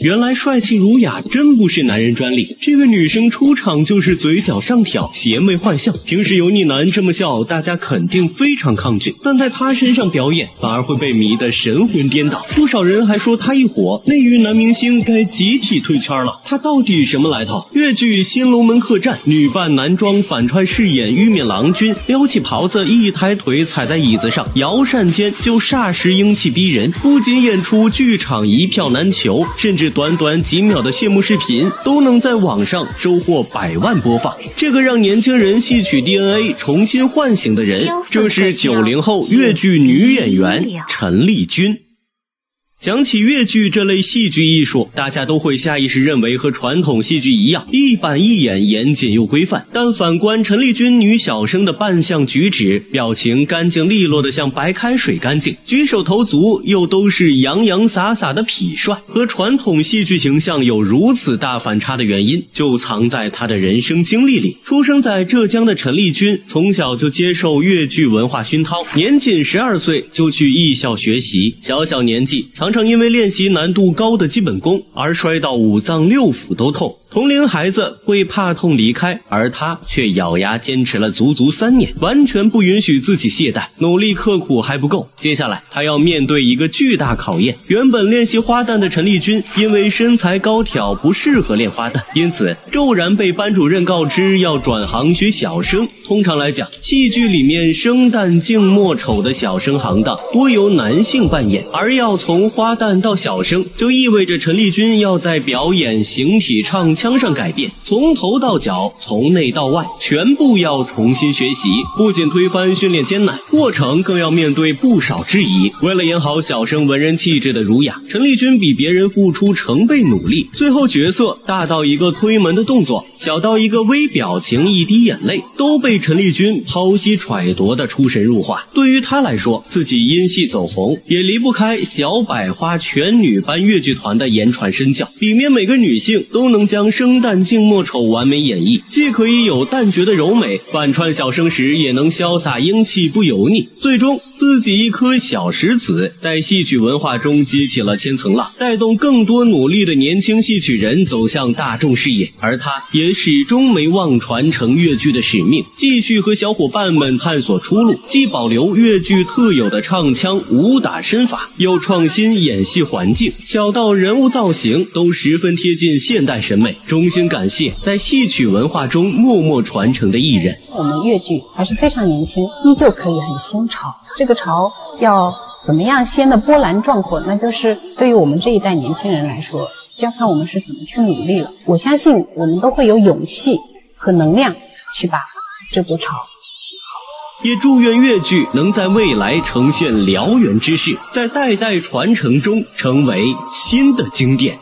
原来帅气儒雅真不是男人专利，这个女生出场就是嘴角上挑，邪魅坏笑。平时油腻男这么笑，大家肯定非常抗拒，但在她身上表演，反而会被迷得神魂颠倒。不少人还说她一火，内娱男明星该集体退圈了。她到底什么来头？越剧《新龙门客栈》，女扮男装反串饰演玉面郎君，撩起袍子，一抬腿踩在椅子上，摇扇间就霎时英气逼人。不仅演出剧场一票难求，甚至。短短几秒的谢幕视频都能在网上收获百万播放，这个让年轻人戏曲 DNA 重新唤醒的人，正是九零后越剧女演员陈丽君。讲起越剧这类戏剧艺术，大家都会下意识认为和传统戏剧一样，一板一眼，严谨又规范。但反观陈丽君女小生的扮相举止，表情干净利落的像白开水干净，举手投足又都是洋洋洒洒的痞帅，和传统戏剧形象有如此大反差的原因，就藏在她的人生经历里。出生在浙江的陈丽君，从小就接受越剧文化熏陶，年仅十二岁就去艺校学习，小小年纪常。常常因为练习难度高的基本功而摔到五脏六腑都痛。同龄孩子会怕痛离开，而他却咬牙坚持了足足三年，完全不允许自己懈怠。努力刻苦还不够，接下来他要面对一个巨大考验。原本练习花旦的陈丽君，因为身材高挑不适合练花旦，因此骤然被班主任告知要转行学小生。通常来讲，戏剧里面生旦净末丑的小生行当多由男性扮演，而要从花旦到小生，就意味着陈丽君要在表演、形体、唱。腔上改变，从头到脚，从内到外，全部要重新学习。不仅推翻训练艰难，过程更要面对不少质疑。为了演好小生文人气质的儒雅，陈丽君比别人付出成倍努力。最后角色大到一个推门的动作，小到一个微表情、一滴眼泪，都被陈丽君剖析揣度的出神入化。对于她来说，自己因戏走红，也离不开小百花全女班越剧团的言传身教。里面每个女性都能将生旦净末丑完美演绎，既可以有旦角的柔美，反串小生时也能潇洒英气不油腻。最终，自己一颗小石子在戏曲文化中激起了千层浪，带动更多努力的年轻戏曲人走向大众视野。而他也始终没忘传承越剧的使命，继续和小伙伴们探索出路，既保留越剧特有的唱腔、武打身法，又创新演戏环境，小到人物造型都十分贴近现代审美。衷心感谢在戏曲文化中默默传承的艺人。我们越剧还是非常年轻，依旧可以很新潮。这个潮要怎么样掀的波澜壮阔，那就是对于我们这一代年轻人来说，就要看我们是怎么去努力了。我相信我们都会有勇气和能量去把这波潮掀好。也祝愿越剧能在未来呈现燎原之势，在代代传承中成为新的经典。